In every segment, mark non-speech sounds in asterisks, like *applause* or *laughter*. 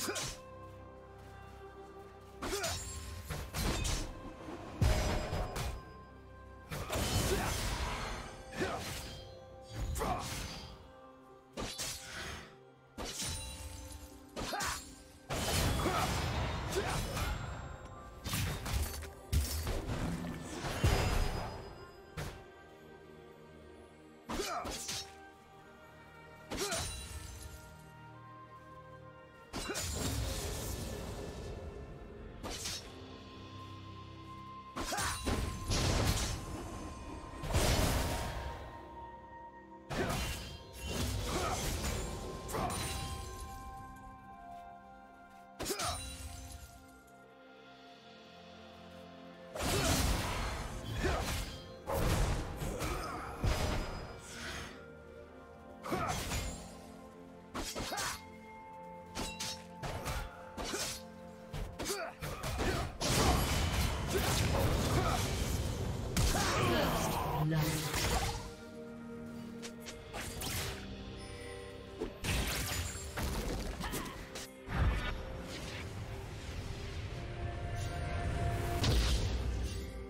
Huh. *laughs*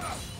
Ugh!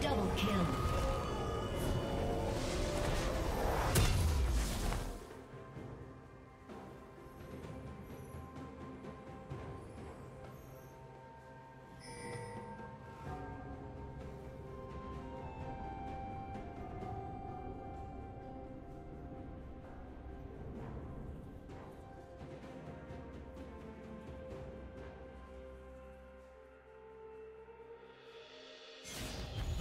Double kill.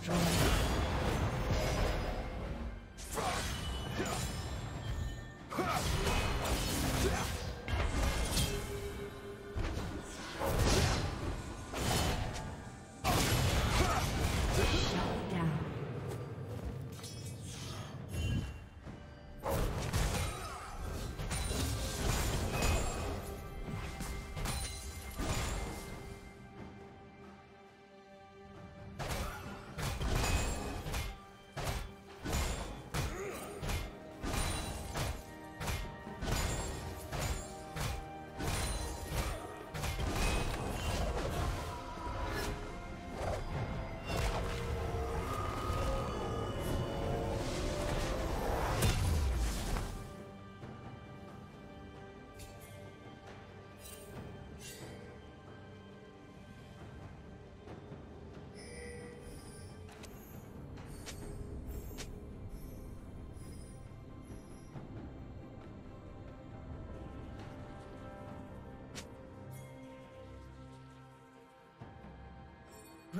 Destroyed.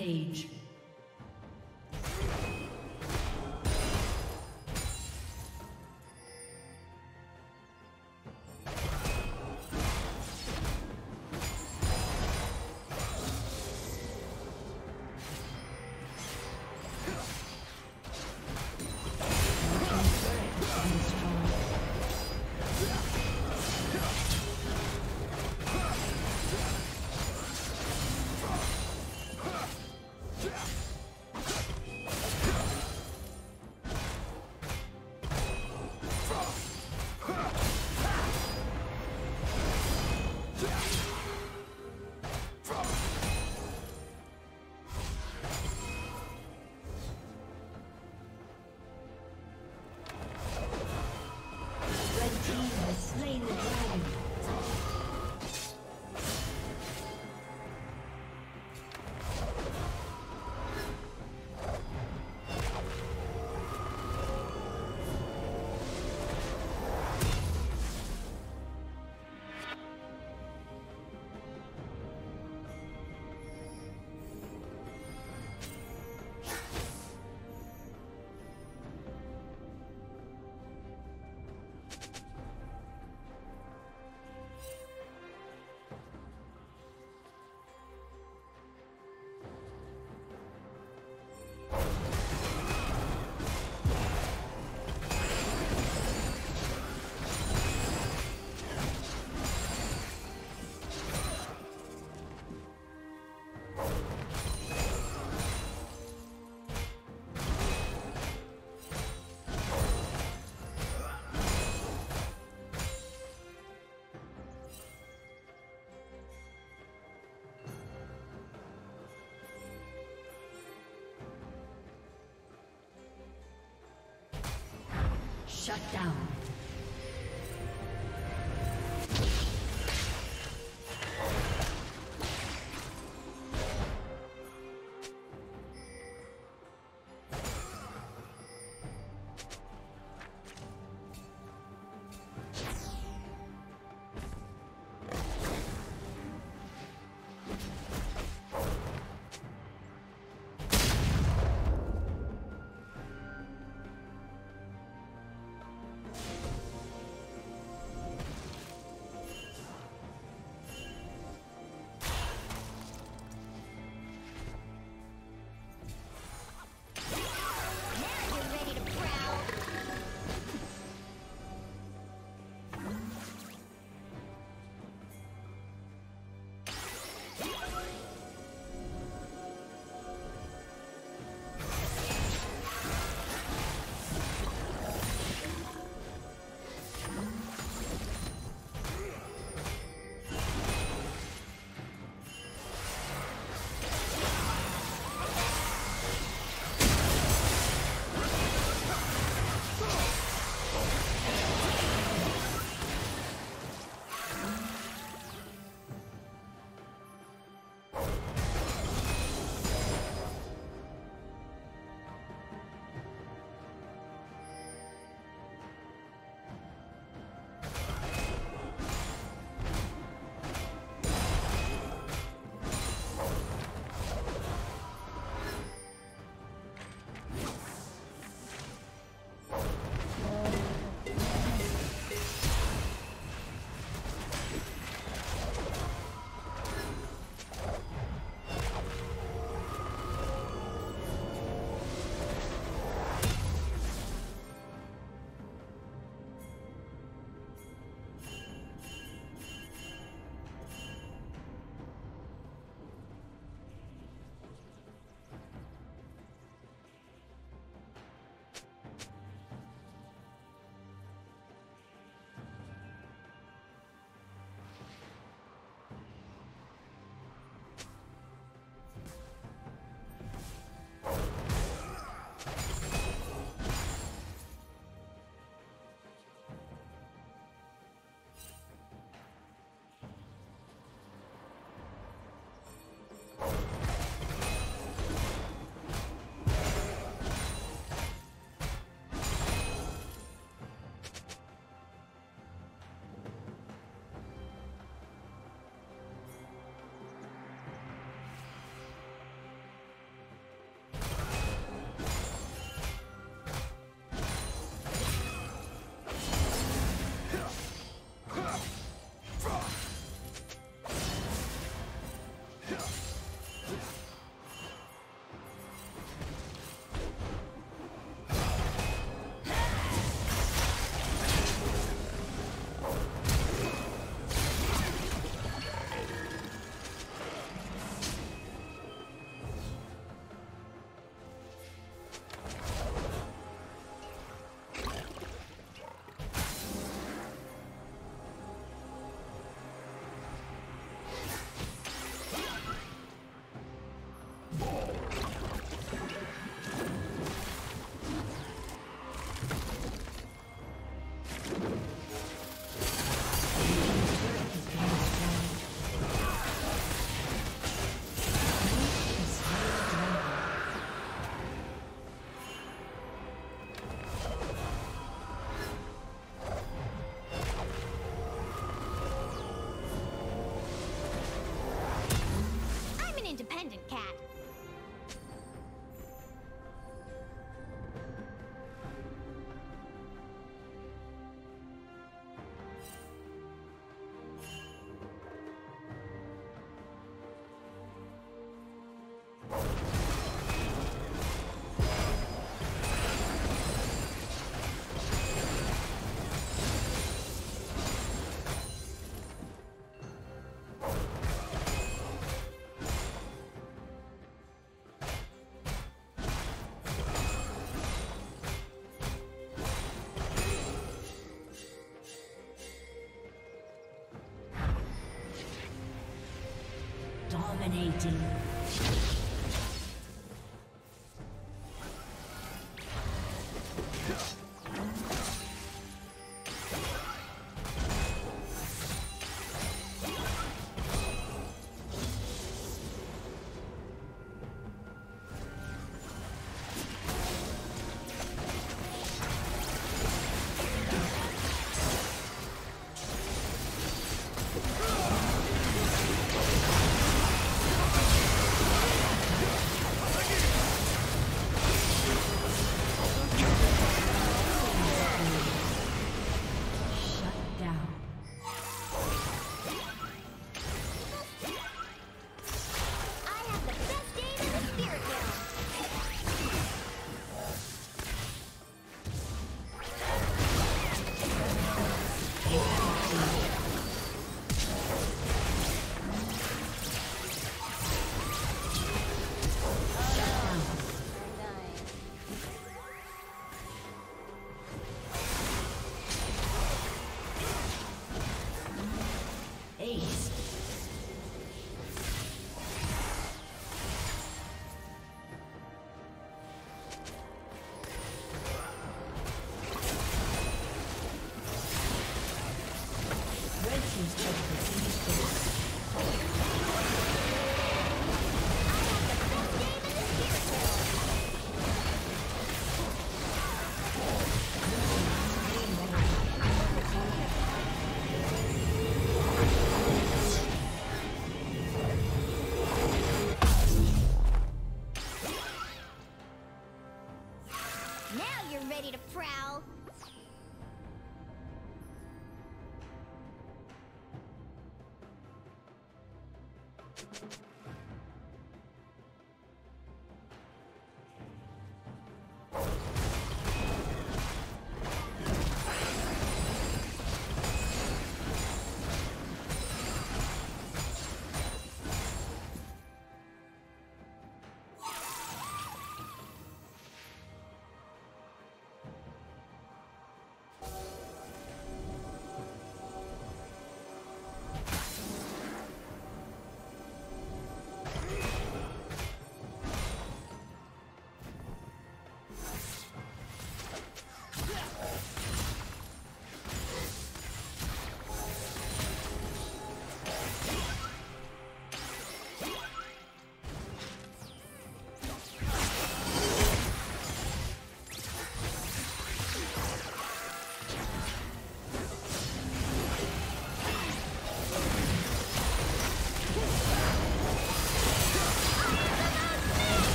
Rampage. Shut down. Dominating.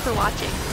For watching.